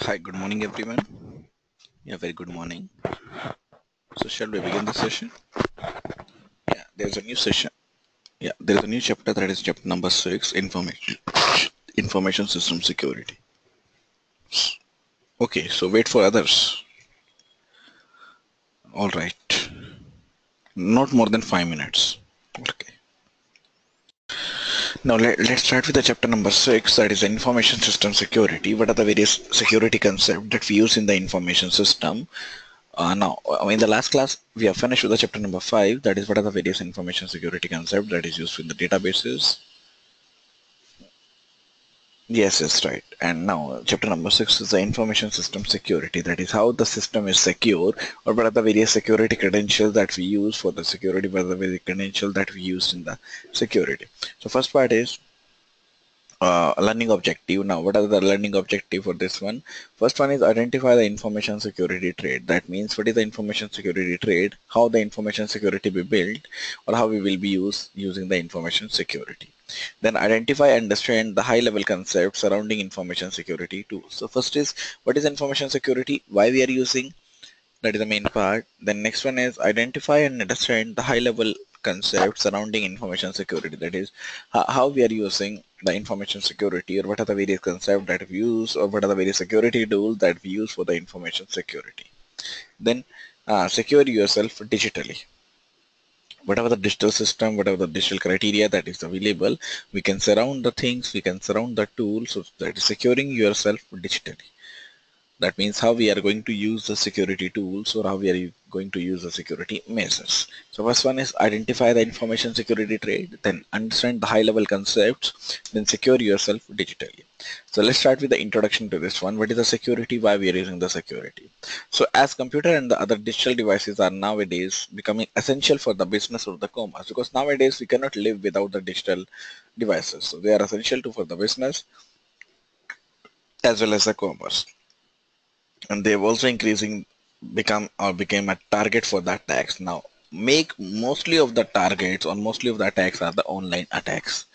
Hi, good morning everyone. Yeah, very good morning. So shall we begin the session? Yeah, there's a new session. Yeah, there's a new chapter that is chapter number 6, Information information System Security. Okay, so wait for others. Alright. Not more than 5 minutes. Now let, us start with the chapter number six, that is information system security. What are the various security concepts that we use in the information system? Uh, now, in the last class, we have finished with the chapter number five, that is what are the various information security concepts that is used in the databases, Yes, that's right. And now, uh, chapter number six is the information system security. That is how the system is secure, or what are the various security credentials that we use for the security, what are the credentials that we use in the security. So first part is uh, learning objective. Now, what are the learning objective for this one? First one is identify the information security triad. That means what is the information security triad, how the information security be built, or how we will be used using the information security. Then identify and understand the high level concepts surrounding information security too. So first is what is information security? Why we are using? That is the main part. Then next one is identify and understand the high level concepts surrounding information security. That is how we are using the information security or what are the various concepts that we use or what are the various security tools that we use for the information security. Then uh, secure yourself digitally whatever the digital system, whatever the digital criteria that is available, we can surround the things, we can surround the tools. so that securing yourself digitally. That means how we are going to use the security tools or how we are going to use the security measures. So first one is identify the information security triad, then understand the high level concepts, then secure yourself digitally. So let's start with the introduction to this one. What is the security? Why we are using the security? So as computer and the other digital devices are nowadays becoming essential for the business or the commerce because nowadays we cannot live without the digital devices. So they are essential to for the business as well as the commerce and they've also increasing become or became a target for that attacks. Now make mostly of the targets or mostly of the attacks are the online attacks.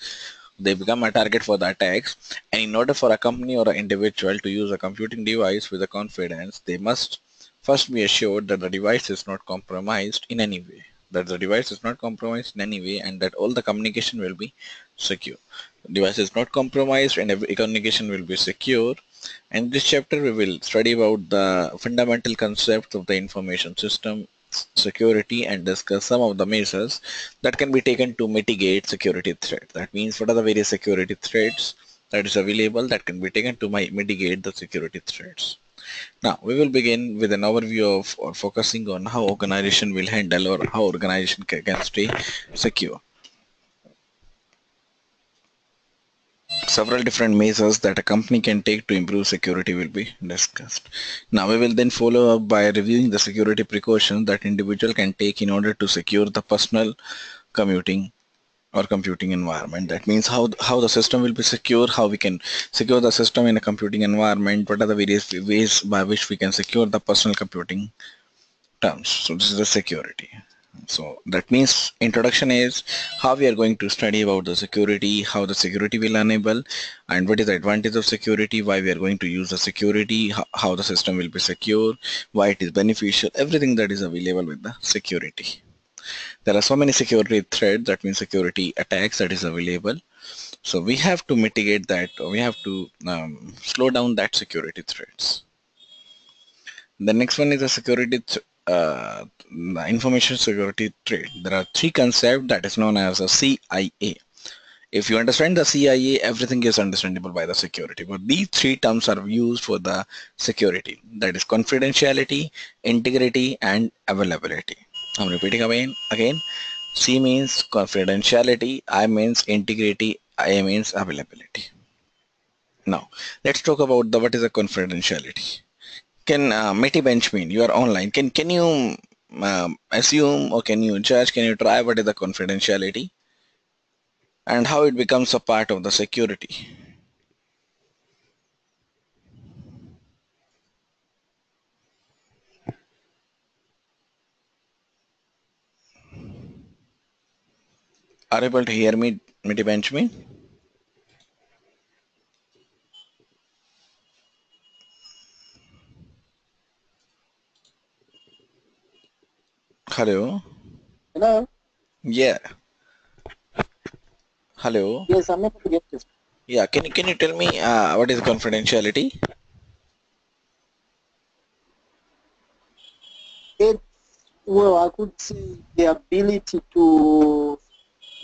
They become a target for the attacks and in order for a company or an individual to use a computing device with a confidence they must first be assured that the device is not compromised in any way. That the device is not compromised in any way and that all the communication will be secure. The device is not compromised and every communication will be secure in this chapter, we will study about the fundamental concepts of the information system security and discuss some of the measures that can be taken to mitigate security threats. That means what are the various security threats that is available that can be taken to mitigate the security threats. Now we will begin with an overview of or focusing on how organization will handle or how organization can stay secure. several different measures that a company can take to improve security will be discussed. Now we will then follow up by reviewing the security precautions that individual can take in order to secure the personal commuting or computing environment. That means how, how the system will be secure, how we can secure the system in a computing environment, what are the various ways by which we can secure the personal computing terms. So this is the security so that means introduction is how we are going to study about the security how the security will enable and what is the advantage of security why we are going to use the security how the system will be secure why it is beneficial everything that is available with the security. There are so many security threats that means security attacks that is available. So we have to mitigate that we have to um, slow down that security threats. The next one is a security th uh, information security triad, there are three concepts that is known as a CIA. If you understand the CIA, everything is understandable by the security. But these three terms are used for the security. That is confidentiality, integrity, and availability. I'm repeating again. Again, C means confidentiality, I means integrity, I means availability. Now, let's talk about the what is a confidentiality can uh, bench mean you are online. Can can you um, assume or can you judge? Can you try what is the confidentiality and how it becomes a part of the security? Are you able to hear me, Matty mean? Hello. Hello? Yeah. Hello. Yes, I'm able to get this. Yeah. Can you can you tell me uh, what is confidentiality? It's, well, I could say the ability to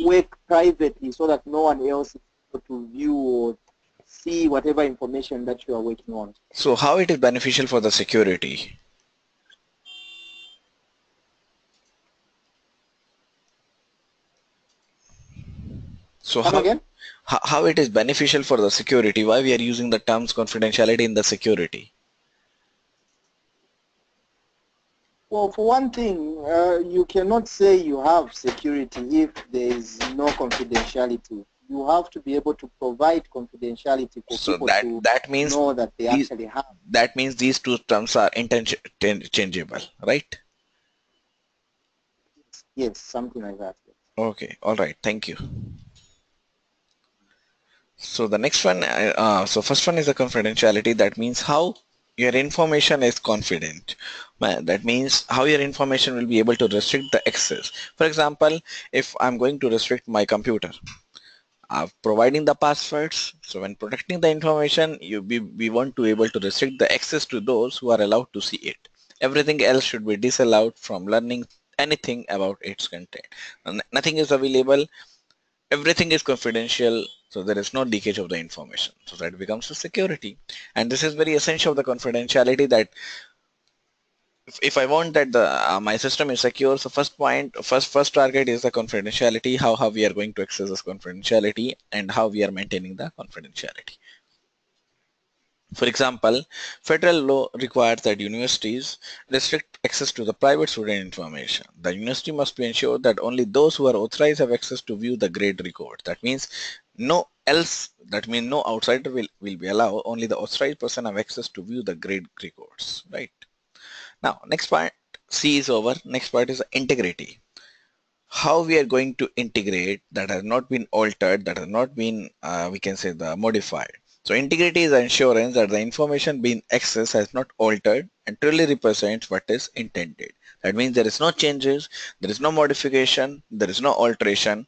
work privately so that no one else is able to view or see whatever information that you are working on. So how it is beneficial for the security? So Come how, again? how it is beneficial for the security? Why we are using the terms confidentiality in the security? Well, for one thing, uh, you cannot say you have security if there is no confidentiality. You have to be able to provide confidentiality for So people that to that means know that they these- actually have. that means these two terms are interchangeable, right? Yes, something like that. Okay, all right, thank you. So the next one, uh, so first one is the confidentiality. That means how your information is confident. That means how your information will be able to restrict the access. For example, if I'm going to restrict my computer, uh, providing the passwords. So when protecting the information, you we, we want to able to restrict the access to those who are allowed to see it. Everything else should be disallowed from learning anything about its content. Nothing is available. Everything is confidential. So there is no leakage of the information. So that becomes a security. And this is very essential of the confidentiality that if, if I want that the uh, my system is secure, so first point, first first target is the confidentiality. How how we are going to access this confidentiality and how we are maintaining the confidentiality. For example, federal law requires that universities restrict access to the private student information. The university must be ensured that only those who are authorized have access to view the grade record. That means no else, that means no outsider will, will be allowed, only the authorized person have access to view the grade records, right? Now, next part, C is over. Next part is integrity. How we are going to integrate that has not been altered, that has not been, uh, we can say the modified. So integrity is assurance that the information being accessed has not altered and truly represents what is intended. That means there is no changes, there is no modification, there is no alteration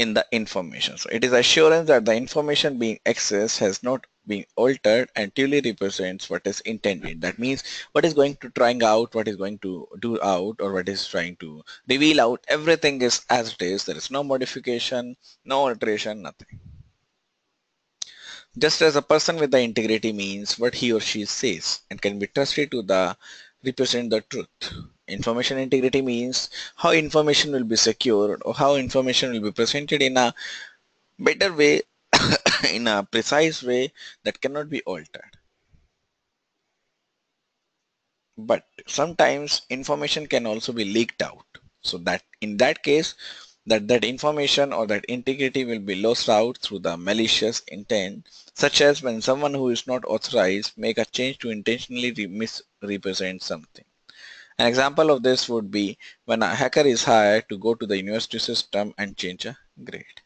in the information. So it is assurance that the information being accessed has not been altered and truly represents what is intended. That means what is going to trying out, what is going to do out, or what is trying to reveal out, everything is as it is. There is no modification, no alteration, nothing. Just as a person with the integrity means what he or she says and can be trusted to the represent the truth. Information integrity means how information will be secured or how information will be presented in a better way, in a precise way that cannot be altered. But sometimes information can also be leaked out. So that in that case, that that information or that integrity will be lost out through the malicious intent, such as when someone who is not authorized make a change to intentionally re- misrepresent something. An example of this would be when a hacker is hired to go to the university system and change a grade.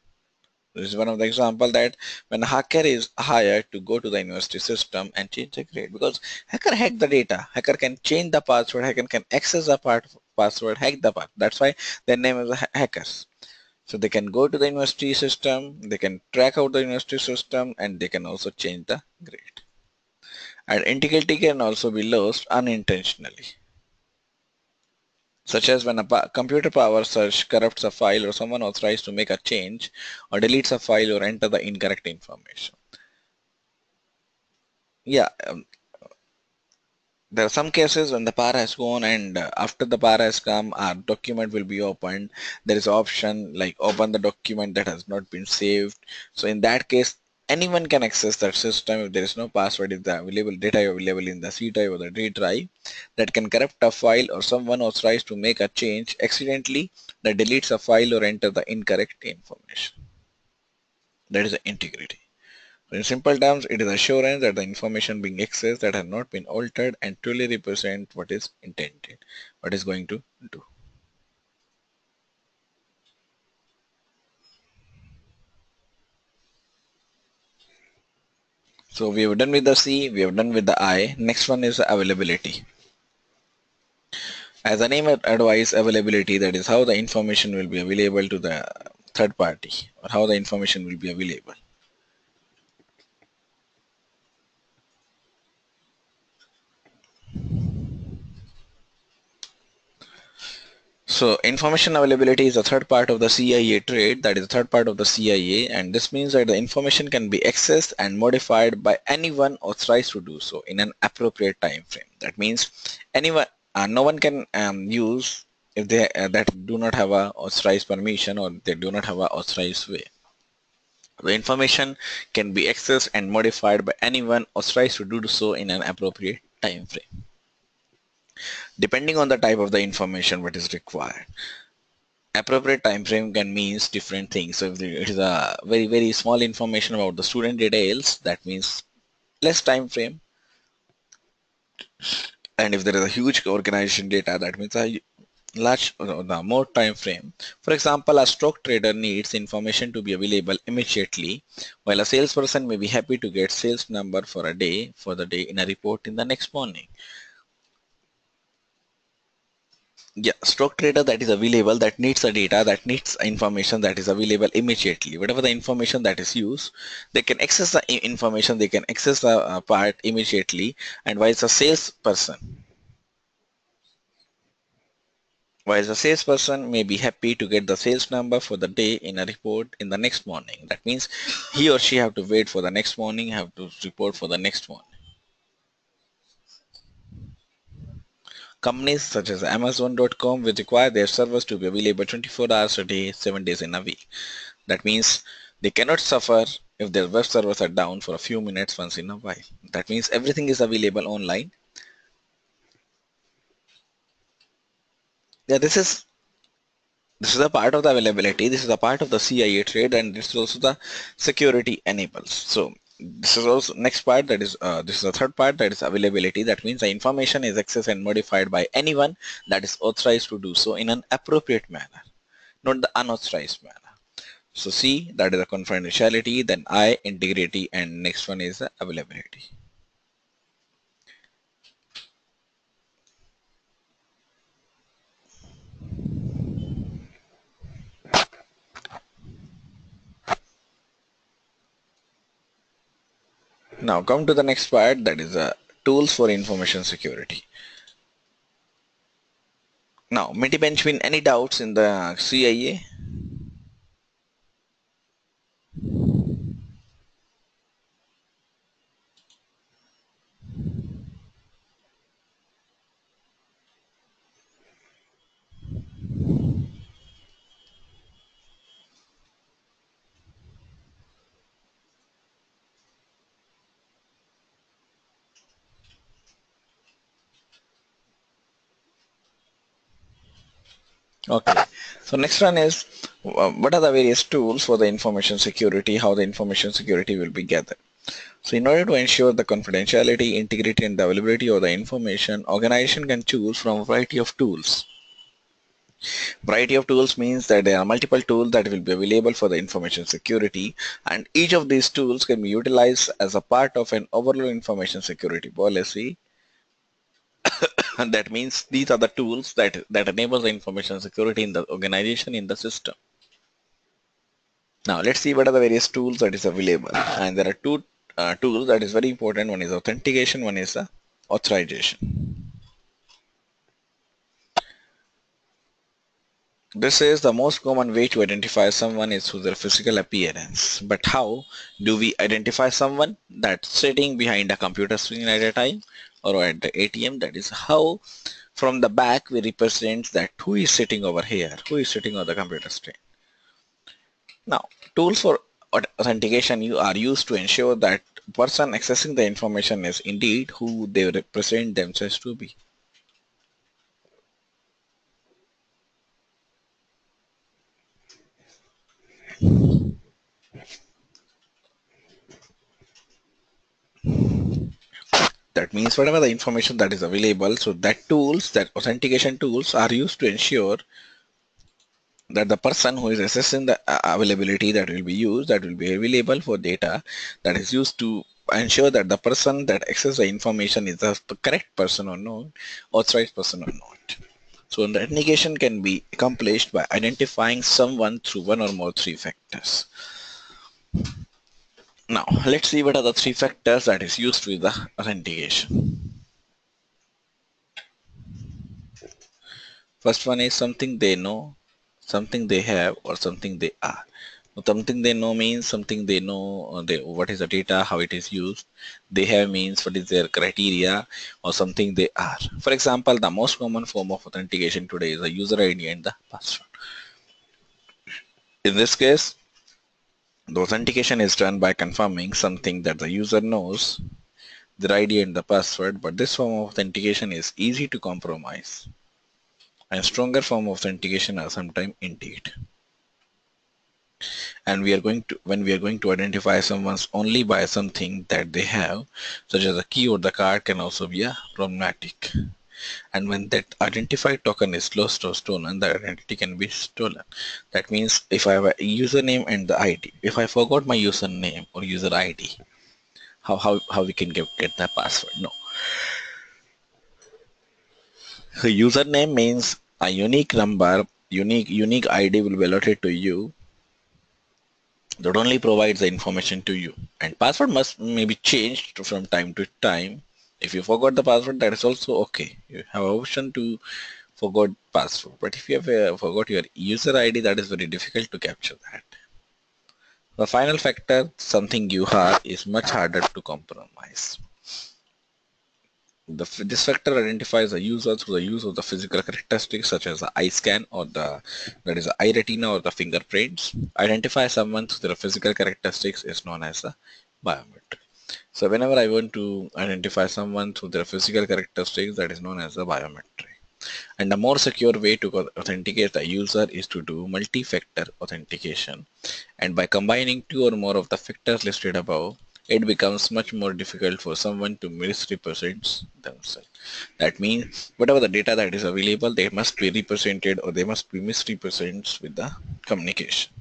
This is one of the example that when hacker is hired to go to the university system and change the grade because hacker hack the data, hacker can change the password, hacker can access the part password, hack the part. That's why their name is ha- hackers. So they can go to the university system, they can track out the university system, and they can also change the grade. And integrity can also be lost unintentionally such as when a computer power surge corrupts a file or someone authorized to make a change or deletes a file or enter the incorrect information. Yeah, um, there are some cases when the power has gone and uh, after the power has come, our document will be opened. There is option like open the document that has not been saved. So in that case, anyone can access that system if there is no password if the available data available in the C drive or the D drive that can corrupt a file or someone authorized to make a change accidentally that deletes a file or enter the incorrect information. That is the integrity. So in simple terms, it is assurance that the information being accessed that has not been altered and truly represent what is intended, what is going to do. So we have done with the C, we have done with the I. Next one is availability. As the name advice availability, that is how the information will be available to the third party or how the information will be available. So information availability is the third part of the CIA triad, that is the third part of the CIA, and this means that the information can be accessed and modified by anyone authorized to do so in an appropriate time frame. That means anyone, uh, no one can um, use if they uh, that do not have a authorized permission or they do not have a authorized way. The information can be accessed and modified by anyone authorized to do so in an appropriate time frame depending on the type of the information what is required. Appropriate time frame can means different things. So if it is a very very small information about the student details that means less time frame and if there is a huge organization data that means a large the more time frame for example a stock trader needs information to be available immediately while a salesperson may be happy to get sales number for a day for the day in a report in the next morning yeah stock trader that is available that needs the data that needs information that is available immediately. Whatever the information that is used they can access the information they can access the uh, part immediately and while a salesperson? While the salesperson may be happy to get the sales number for the day in a report in the next morning? That means he or she have to wait for the next morning have to report for the next morning Companies such as Amazon.com which require their servers to be available 24 hours a day, 7 days in a week. That means they cannot suffer if their web servers are down for a few minutes once in a while. That means everything is available online. Yeah, this is this is a part of the availability. This is a part of the CIA triad and this is also the security enables. So this is also next part that is uh, this is the third part that is availability. That means the information is accessed and modified by anyone that is authorized to do so in an appropriate manner not the unauthorized manner. So C that is the confidentiality then I integrity and next one is the availability Now come to the next part that is uh, tools for information security. Now Mitty Benjamin, any doubts in the CIA? Okay, so next one is what are the various tools for the information security, how the information security will be gathered. So in order to ensure the confidentiality, integrity and availability of the information, organization can choose from a variety of tools. Variety of tools means that there are multiple tools that will be available for the information security and each of these tools can be utilized as a part of an overall information security policy and that means these are the tools that that enable the information security in the organization in the system. Now let's see what are the various tools that is available. And there are two uh, tools that is very important. One is authentication one is the authorization. This is the most common way to identify someone is through their physical appearance. But how do we identify someone? That's sitting behind a computer screen at a time or at the ATM? That is how from the back we represent that who is sitting over here, who is sitting on the computer screen. Now, tools for authentication you are used to ensure that person accessing the information is indeed who they represent themselves to be. That means whatever the information that is available so that tools that authentication tools are used to ensure that the person who is assessing the uh, availability that will be used that will be available for data that is used to ensure that the person that access the information is the correct person or not authorized person or not So the authentication can be accomplished by identifying someone through one or more three factors. Now let's see what are the three factors that is used with the authentication. First one is something they know, something they have, or something they are. Something they know means something they know uh, they, what is the data, how it is used. They have means what is their criteria or something they are. For example, the most common form of authentication today is the user ID and the password. In this case, the authentication is done by confirming something that the user knows, their ID and the password, but this form of authentication is easy to compromise. And stronger form of authentication are sometimes indeed and we are going to when we are going to identify someone's only by something that they have such as a key or the card can also be a problematic and when that identified token is lost or stolen the identity can be stolen. That means if i have a username and the id if i forgot my username or user id how how, how we can get, get that password? No. Username means a unique number unique unique id will be allotted to you. That only provides the information to you. And password must maybe changed from time to time if you forgot the password that is also okay you have option to forgot password but if you have uh, forgot your user id that is very difficult to capture that the final factor something you have is much harder to compromise the, this factor identifies the user through the use of the physical characteristics such as the eye scan or the that is the eye retina or the fingerprints. Identify someone through their physical characteristics is known as the biometric. So whenever I want to identify someone through their physical characteristics that is known as the biometric. And the more secure way to authenticate the user is to do multi-factor authentication. And by combining two or more of the factors listed above, it becomes much more difficult for someone to misrepresent themselves. That means whatever the data that is available, they must be represented or they must be misrepresented with the communication.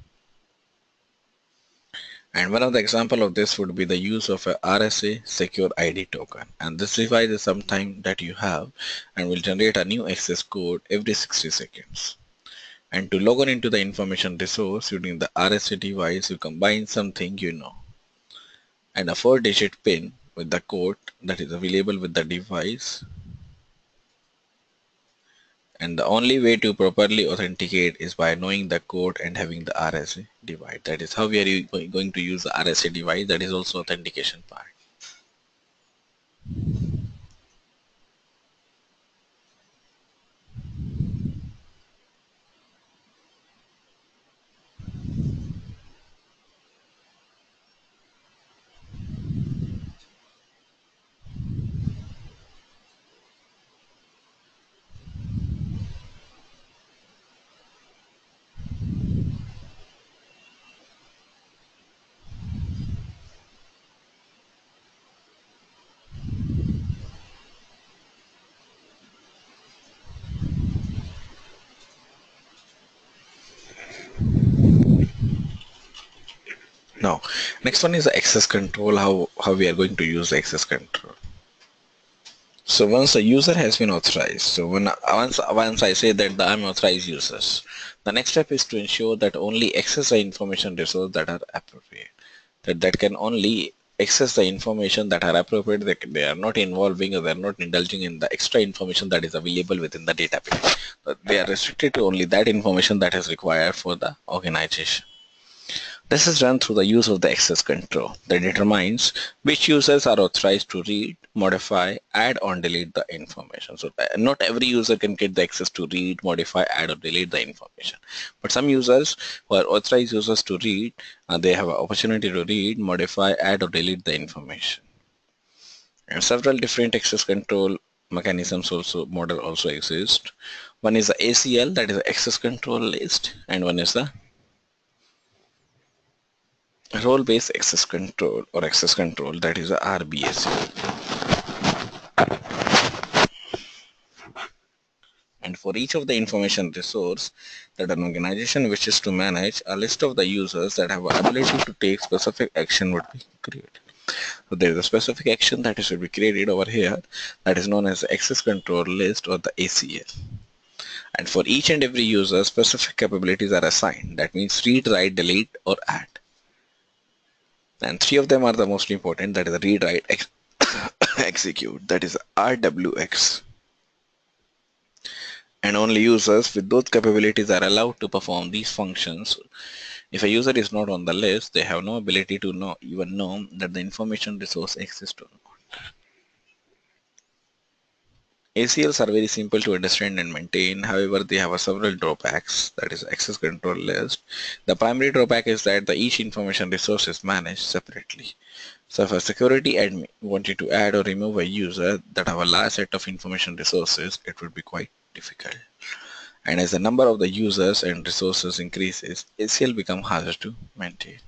And one of the example of this would be the use of a RSA SecurID token. And this device is sometime that you have and will generate a new access code every 60 seconds. And to log on into the information resource using the RSA device, you combine something you know and a four digit pin with the code that is available with the device and the only way to properly authenticate is by knowing the code and having the RSA device. That is how we are going to use the RSA device. That is also authentication part. Now, next one is access control, how, how we are going to use access control. So once a user has been authorized, so when once once I say that the I'm authorized users, the next step is to ensure that only access the information resource that are appropriate. That that can only access the information that are appropriate. They, they are not involving or they are not indulging in the extra information that is available within the database. They are restricted to only that information that is required for the organization. This is done through the use of the access control that determines which users are authorized to read, modify, add or delete the information. So uh, not every user can get the access to read, modify, add or delete the information. But some users who are authorized users to read, uh, they have an opportunity to read, modify, add or delete the information. And several different access control mechanisms also model also exist. One is the ACL that is access control list and one is the role-based access control or access control that is a RBAC. And for each of the information resource that an organization wishes to manage, a list of the users that have ability to take specific action would be created. So there is a specific action that should be created over here that is known as access control list or the ACL. And for each and every user, specific capabilities are assigned. That means read, write, delete, or add. And three of them are the most important. That is read, write, ex execute. That is RWX. And only users with those capabilities are allowed to perform these functions. If a user is not on the list, they have no ability to know even know that the information resource exists or not. ACLs are very simple to understand and maintain. However, they have several drawbacks, that is access control list. The primary drawback is that the each information resource is managed separately. So if a security admin wanted to add or remove a user that have a large set of information resources, it would be quite difficult. And as the number of the users and resources increases, ACL become harder to maintain.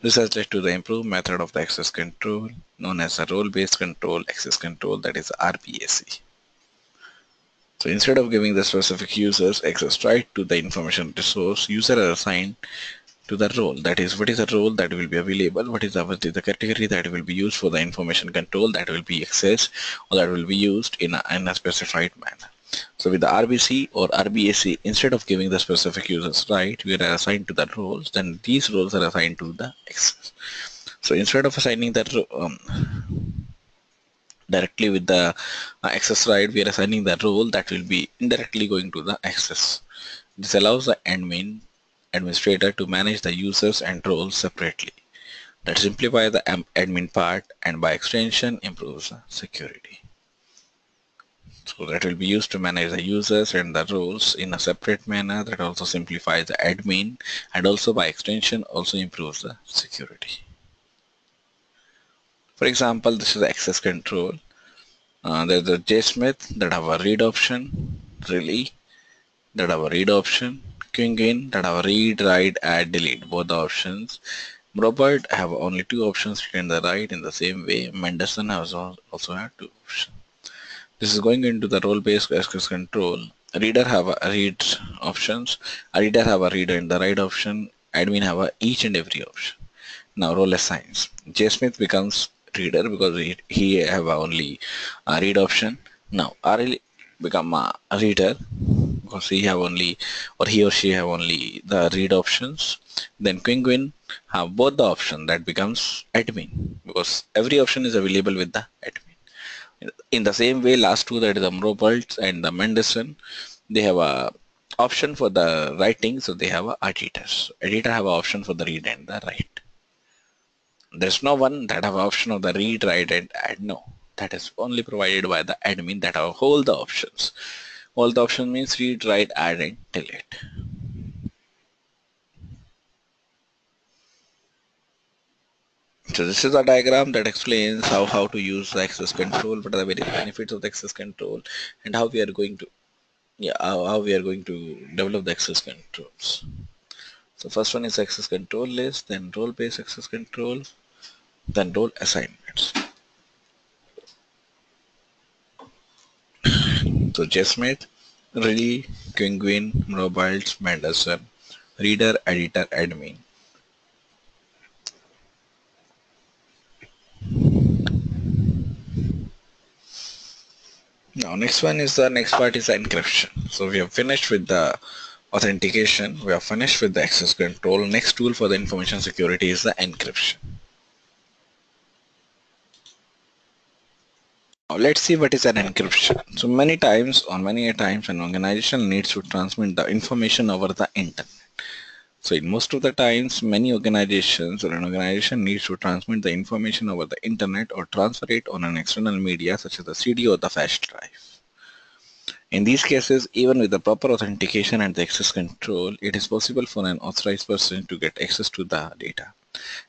This has led to the improved method of the access control known as the role-based control access control that is RBAC. So instead of giving the specific users access right to the information resource, user are assigned to the role. That is, what is the role that will be available? What is the, the category that will be used for the information control that will be accessed or that will be used in a, in a specified manner. So with the RBC or RBAC, instead of giving the specific users right, we are assigned to the roles, then these roles are assigned to the access. So instead of assigning that um, directly with the uh, access right we are assigning the role that will be indirectly going to the access. This allows the admin administrator to manage the users and roles separately. That simplifies the admin part and by extension improves security. So that will be used to manage the users and the roles in a separate manner that also simplifies the admin and also by extension also improves the security for example, this is access control. Uh, there's a JSmith that have a read option, really, that have a read option, Quingin that have a read, write, add, delete, both the options. Robert have only two options in the right in the same way. Mendelson has also had two options. This is going into the role-based access control. Reader have a read options. A reader have a reader in the right option. Admin have a each and every option. Now role assigns. JSmith becomes reader because he, have only read option. Now RL become a reader because he have only or he or she have only the read options. Then Quingin have both the option that becomes admin because every option is available with the admin. In the same way, last two that is the Mrobolt and the Mendelson, they have a option for the writing, so they have a editors. Editor have a option for the read and the write. There's no one that have option of the read, write and add. No, that is only provided by the admin that have all the options. All the option means read, write, add and delete. So this is a diagram that explains how, how to use the access control, what are the various benefits of the access control and how we are going to yeah, how, how we are going to develop the access controls. So first one is access control list, then role-based access control, then role assignments. so JSmith, really, Quingin, Robalds, Mendelson, reader, editor, admin. Now next one is the next part is the encryption. So we have finished with the authentication. We are finished with the access control. Next tool for the information security is the encryption. Now let's see what is an encryption. So many times or many a times an organization needs to transmit the information over the internet. So in most of the times many organizations or an organization needs to transmit the information over the internet or transfer it on an external media such as the CD or the flash drive. In these cases, even with the proper authentication and the access control, it is possible for an authorized person to get access to the data.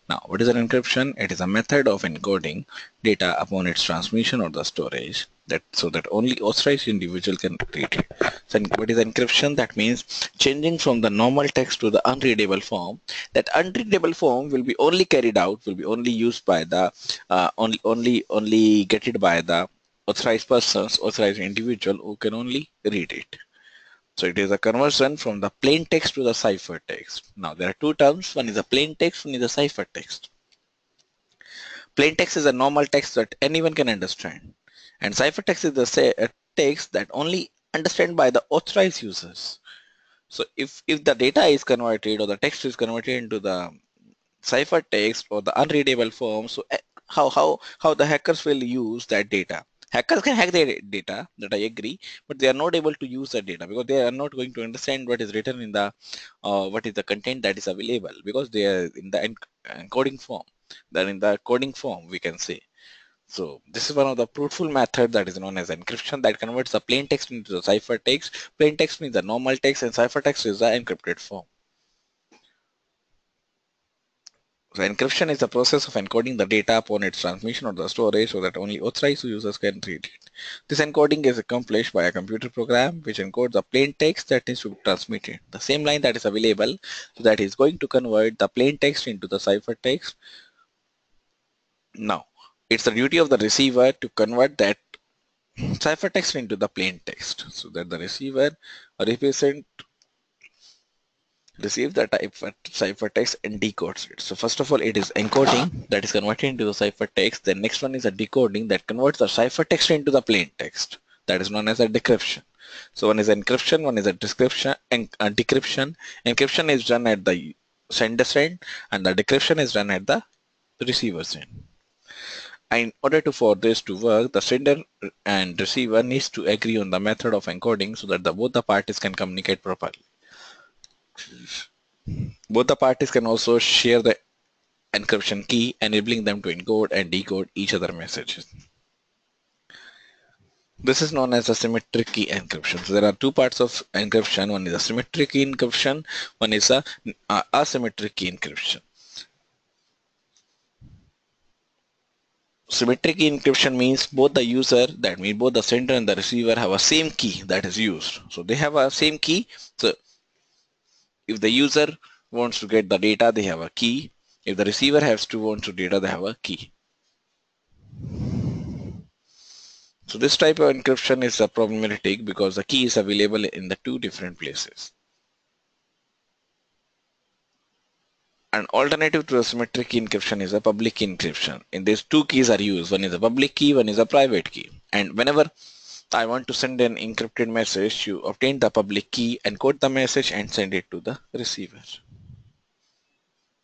Now, what is an encryption? It is a method of encoding data upon its transmission or the storage that so that only authorized individual can read it. So what is encryption? That means changing from the normal text to the unreadable form. That unreadable form will be only carried out, will be only used by the, uh, only, only, only get it by the authorized persons, authorized individual who can only read it. So it is a conversion from the plain text to the ciphertext. Now there are two terms. One is a plain text, one is a ciphertext. Plain text is a normal text that anyone can understand. And ciphertext is the text that only understand by the authorized users. So if, if the data is converted or the text is converted into the ciphertext or the unreadable form, so eh, how, how, how the hackers will use that data. Hackers can hack their data, that I agree, but they are not able to use that data because they are not going to understand what is written in the, uh, what is the content that is available because they are in the encoding form. They're in the coding form, we can say. So this is one of the fruitful method that is known as encryption that converts the plain text into the ciphertext. Plain text means the normal text and ciphertext is the encrypted form. So encryption is the process of encoding the data upon its transmission or the storage so that only authorized users can read it. This encoding is accomplished by a computer program which encodes the plain text that is to be transmitted. The same line that is available so that is going to convert the plain text into the ciphertext. Now, it's the duty of the receiver to convert that ciphertext into the plain text so that the receiver represent receive the type of ciphertext and decodes it. So first of all, it is encoding that is converted into the ciphertext. The next one is a decoding that converts the ciphertext into the plain text. That is known as a decryption. So one is encryption, one is a description and uh, decryption. Encryption is done at the sender's end and the decryption is done at the receiver's end in order to for this to work, the sender and receiver needs to agree on the method of encoding so that the, both the parties can communicate properly. Both the parties can also share the encryption key, enabling them to encode and decode each other messages. This is known as a symmetric key encryption. So there are two parts of encryption. One is a symmetric key encryption. One is a, a asymmetric key encryption. Symmetric key encryption means both the user, that means both the sender and the receiver have a same key that is used. So they have a same key. So if the user wants to get the data, they have a key. If the receiver has to want to data, they have a key. So this type of encryption is a problematic because the key is available in the two different places. An alternative to asymmetric encryption is a public encryption. In this two keys are used. One is a public key, one is a private key. And whenever I want to send an encrypted message, you obtain the public key, encode the message and send it to the receiver.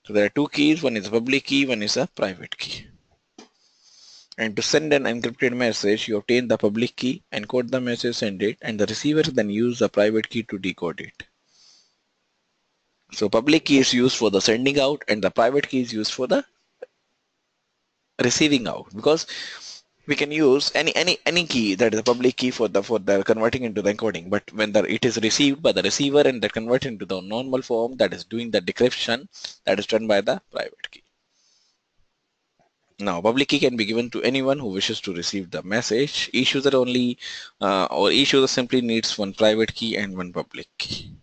So there are two keys, one is a public key, one is a private key. And to send an encrypted message, you obtain the public key, encode the message, send it, and the receiver then use the private key to decode it. So public key is used for the sending out and the private key is used for the receiving out because we can use any any any key that is a public key for the for the converting into the encoding. But when the it is received by the receiver and that converted into the normal form that is doing the decryption that is done by the private key. Now public key can be given to anyone who wishes to receive the message. User only uh, or user simply needs one private key and one public key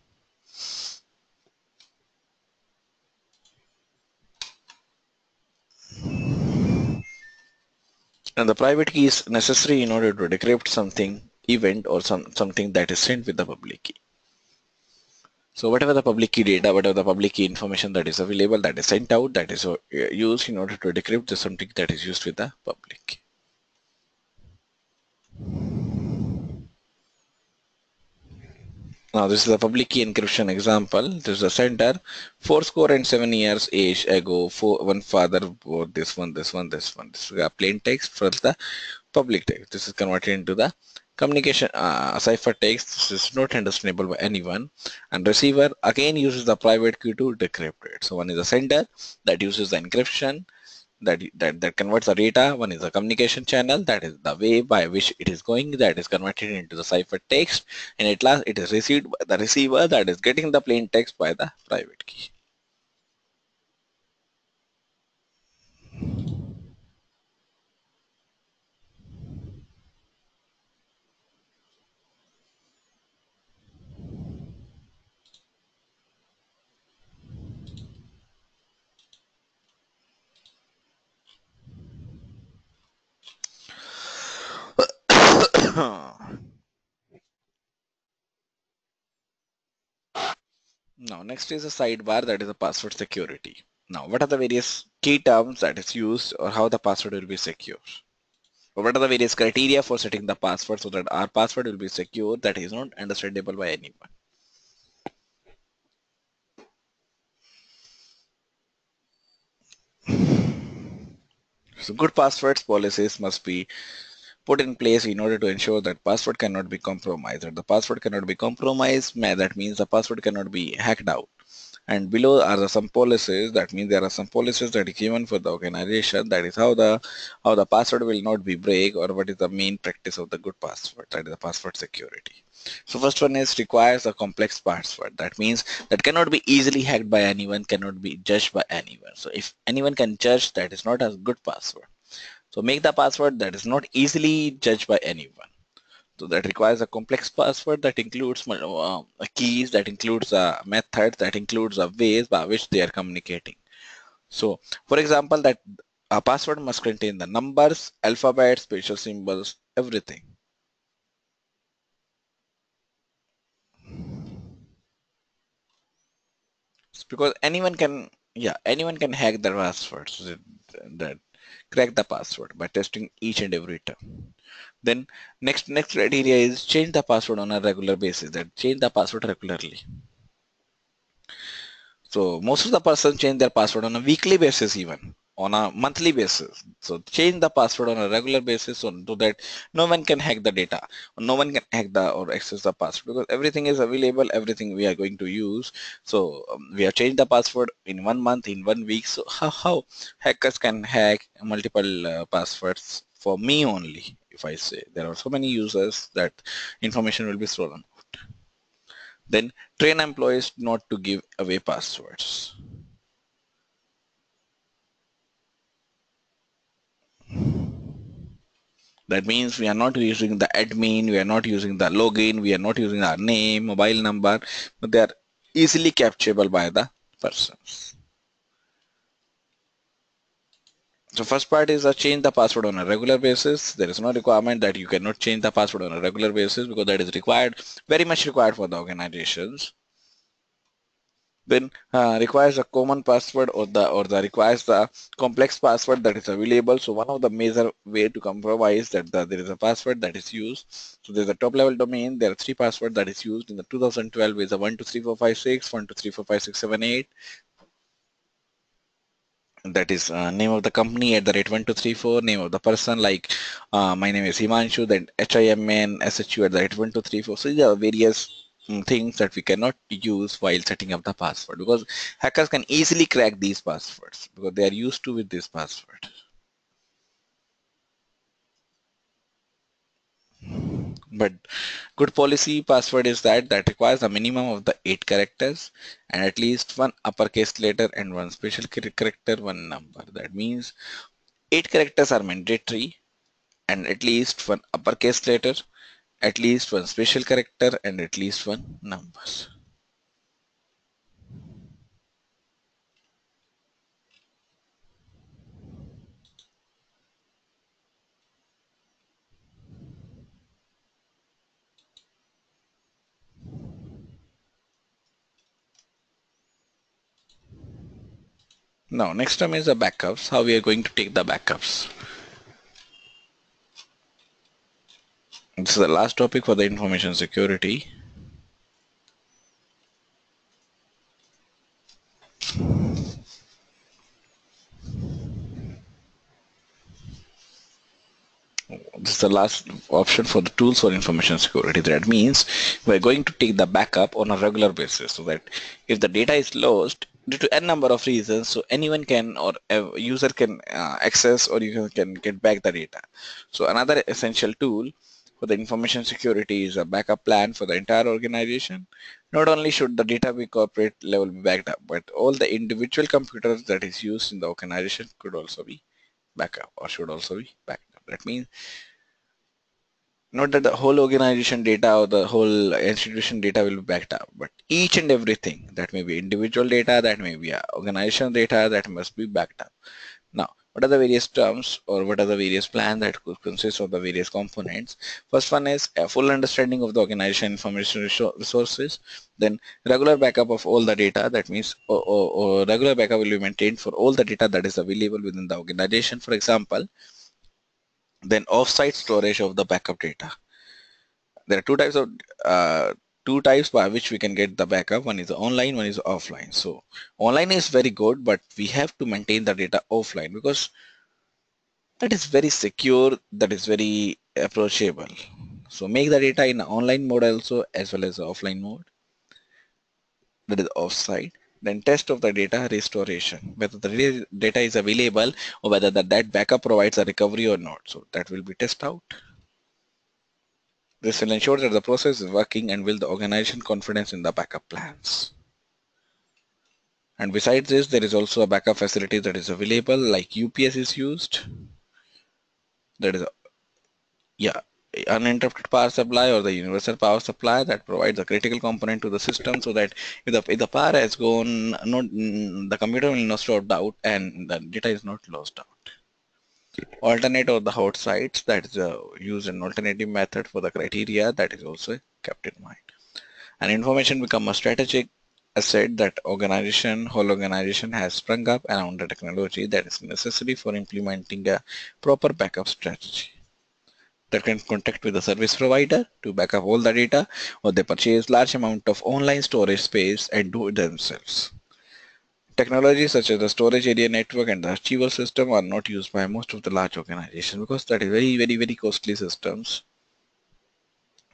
and the private key is necessary in order to decrypt something event or some something that is sent with the public key. So whatever the public key data whatever the public key information that is available that is sent out that is uh, used in order to decrypt the something that is used with the public key Now this is a public key encryption example. This is a sender, four score and seven years age ago. For one father wrote this one, this one, this one. This is a plain text for the public text. This is converted into the communication uh, cipher text. This is not understandable by anyone. And receiver again uses the private key to decrypt it. So one is the sender that uses the encryption that, that that converts the data. One is a communication channel. That is the way by which it is going. That is converted into the cipher text. And at last it is received by the receiver that is getting the plain text by the private key now next is a sidebar that is a password security. Now what are the various key terms that is used or how the password will be secure? what are the various criteria for setting the password so that our password will be secure that is not understandable by anyone so good passwords policies must be put in place in order to ensure that password cannot be compromised or the password cannot be compromised that means the password cannot be hacked out. And below are some policies that means there are some policies that is given for the organization that is how the how the password will not be break or what is the main practice of the good password that is the password security. So first one is requires a complex password that means that cannot be easily hacked by anyone cannot be judged by anyone. So if anyone can judge that is not a good password so make the password that is not easily judged by anyone so that requires a complex password that includes uh, keys, that includes a method, that includes a ways by which they are communicating. So for example, that a password must contain the numbers, alphabets, special symbols, everything. It's because anyone can, yeah, anyone can hack their passwords that, that crack the password by testing each and every term. Then next next criteria is change the password on a regular basis. That change the password regularly. So most of the person change their password on a weekly basis even on a monthly basis. So change the password on a regular basis so, that no one can hack the data. No one can hack the or access the password because everything is available, everything we are going to use. So um, we have changed the password in one month, in one week. So how, how hackers can hack multiple uh, passwords for me only if I say there are so many users that information will be stolen. Then train employees not to give away passwords. That means we are not using the admin, we are not using the login, we are not using our name, mobile number, but they are easily capturable by the persons. So first part is a change the password on a regular basis. There is no requirement that you cannot change the password on a regular basis because that is required, very much required for the organizations. Then uh, requires a common password or the or the requires the complex password that is available. So one of the major way to compromise that the, there is a password that is used. So there's a top level domain. There are three passwords that is used in the 2012 is a 123456, 12345678, that is uh, name of the company at the rate 1234 name of the person like uh, my name is Himanshu then HIMN SHU at the rate 1234 so these are various things that we cannot use while setting up the password because hackers can easily crack these passwords because they are used to with this password. But good policy password is that that requires a minimum of the eight characters and at least one uppercase letter and one special character one number. That means eight characters are mandatory and at least one uppercase letter at least one special character and at least one numbers Now, next term is the backups, how we are going to take the backups. This is the last topic for the information security. this is the last option for the tools for information security. That means we're going to take the backup on a regular basis so that if the data is lost, due to n number of reasons so anyone can or a user can uh, access or you can get back the data so another essential tool for the information security is a backup plan for the entire organization not only should the data be corporate level be backed up but all the individual computers that is used in the organization could also be backup or should also be backed up that means not that the whole organization data or the whole institution data will be backed up, but each and everything that may be individual data, that may be organization data, that must be backed up. Now, what are the various terms or what are the various plans that could consist of the various components? First one is a full understanding of the organization information resources. Then regular backup of all the data. That means or, or, or regular backup will be maintained for all the data that is available within the organization. For example, Then offsite storage of the backup data. There are two types of uh, two types by which we can get the backup. One is online, one is offline. So online is very good, but we have to maintain the data offline because that is very secure, that is very approachable. So make the data in online mode also as well as offline mode. That is offsite. Then test of the data restoration, whether the data is available or whether that, that backup provides a recovery or not. So that will be test out. This will ensure that the process is working and will the organization confidence in the backup plans. And besides this, there is also a backup facility that is available like UPS is used. That is, a, yeah, uninterrupted power supply or the universal power supply that provides a critical component to the system so that if the, if the power has gone, not, the computer will not stop out and the data is not lost out alternate or the hot sites that is uh, use an alternative method for the criteria that is also kept in mind. And information become a strategic asset that organization whole organization has sprung up around the technology that is necessary for implementing a proper backup strategy. That can contact with the service provider to back up all the data or they purchase large amount of online storage space and do it themselves Technologies such as the storage area network and the archival system are not used by most of the large organizations because that is very, very, very costly systems.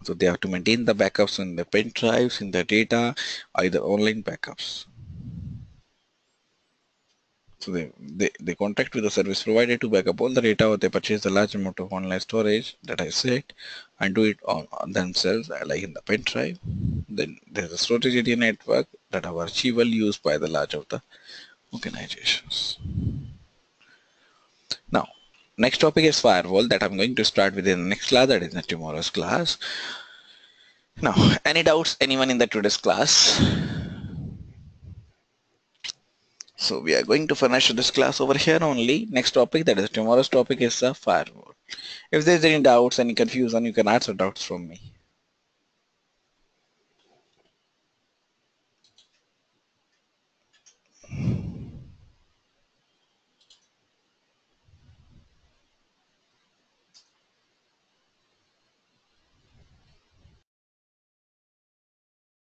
So they have to maintain the backups in the pen drives, in the data, either online backups. So they, they, they contact with the service provider to back up all the data or they purchase the large amount of online storage that I said and do it on, on themselves like in the pen drive. Then there's a storage area network that are archival used by the large of the organizations. Now, next topic is firewall that I'm going to start with in the next class that is tomorrow's class. Now, any doubts anyone in the today's class? So we are going to finish this class over here only. Next topic, that is tomorrow's topic is the firewall. If there's any doubts, any confusion, you can answer doubts from me.